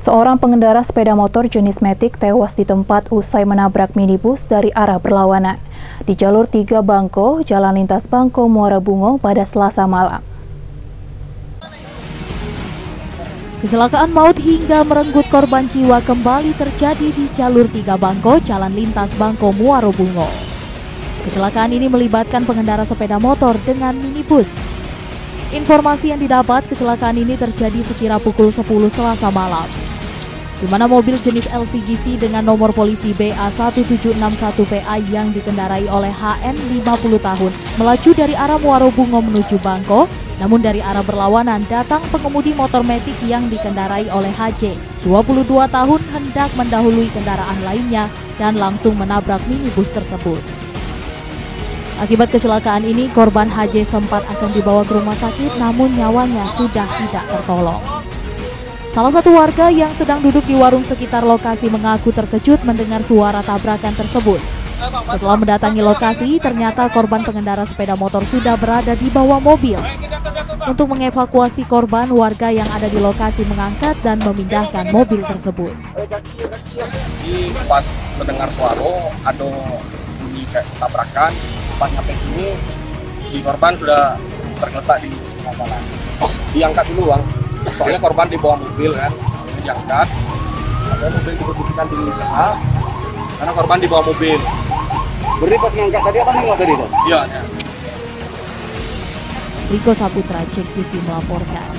Seorang pengendara sepeda motor jenis Matic tewas di tempat usai menabrak minibus dari arah berlawanan di jalur 3 Bangko, Jalan Lintas Bangko, Muara Bungo pada Selasa malam. Kecelakaan maut hingga merenggut korban jiwa kembali terjadi di jalur 3 Bangko, Jalan Lintas Bangko, Muara Bungo. Kecelakaan ini melibatkan pengendara sepeda motor dengan minibus. Informasi yang didapat, kecelakaan ini terjadi sekira pukul 10 Selasa malam di mana mobil jenis LCGC dengan nomor polisi BA1761PA yang dikendarai oleh HN 50 tahun melaju dari arah Muaro Bungo menuju Bangko, namun dari arah berlawanan datang pengemudi motor metik yang dikendarai oleh HJ, 22 tahun hendak mendahului kendaraan lainnya dan langsung menabrak minibus tersebut. Akibat kecelakaan ini, korban HJ sempat akan dibawa ke rumah sakit namun nyawanya sudah tidak tertolong. Salah satu warga yang sedang duduk di warung sekitar lokasi mengaku terkejut mendengar suara tabrakan tersebut. Setelah mendatangi lokasi, ternyata korban pengendara sepeda motor sudah berada di bawah mobil. Untuk mengevakuasi korban, warga yang ada di lokasi mengangkat dan memindahkan mobil tersebut. Pas mendengar suara ada bunyi tabrakan, pas nyampe sini si korban sudah tergeletak di jalan. Diangkat dulu bang, soalnya korban di bawah mobil kan bisa diangkat ada mobil diposisikan di tengah karena korban di bawah mobil Berarti pas ngangkat tadi apa nengok tadi tuh? iya ya. Riko Saputra, Cek TV melaporkan.